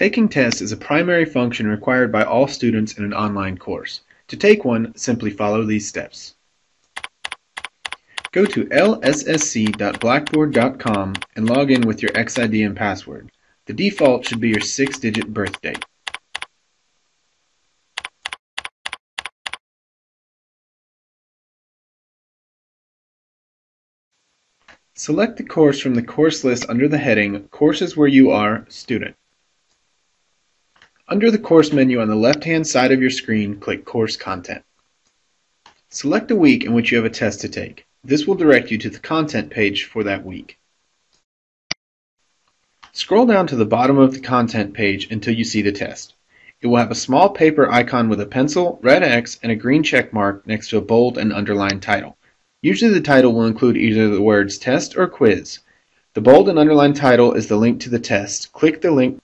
Taking tests is a primary function required by all students in an online course. To take one, simply follow these steps. Go to lssc.blackboard.com and log in with your XID and password. The default should be your six-digit birth date. Select the course from the course list under the heading Courses Where You Are Student. Under the course menu on the left-hand side of your screen, click Course Content. Select a week in which you have a test to take. This will direct you to the content page for that week. Scroll down to the bottom of the content page until you see the test. It will have a small paper icon with a pencil, red X, and a green check mark next to a bold and underlined title. Usually the title will include either the words test or quiz. The bold and underlined title is the link to the test. Click the link.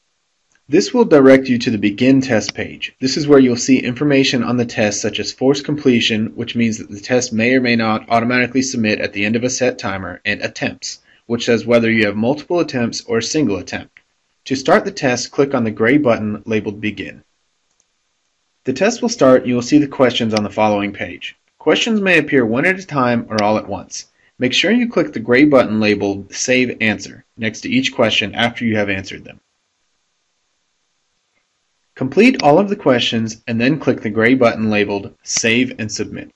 This will direct you to the begin test page. This is where you'll see information on the test such as forced completion, which means that the test may or may not automatically submit at the end of a set timer, and attempts, which says whether you have multiple attempts or a single attempt. To start the test, click on the gray button labeled begin. The test will start and you will see the questions on the following page. Questions may appear one at a time or all at once. Make sure you click the gray button labeled Save Answer next to each question after you have answered them. Complete all of the questions and then click the gray button labeled Save and Submit.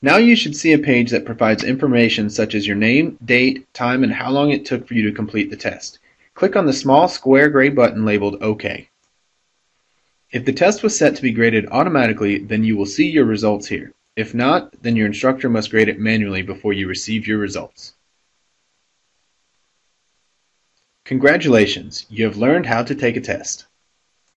Now you should see a page that provides information such as your name, date, time, and how long it took for you to complete the test. Click on the small square gray button labeled OK. If the test was set to be graded automatically, then you will see your results here. If not, then your instructor must grade it manually before you receive your results. Congratulations, you have learned how to take a test.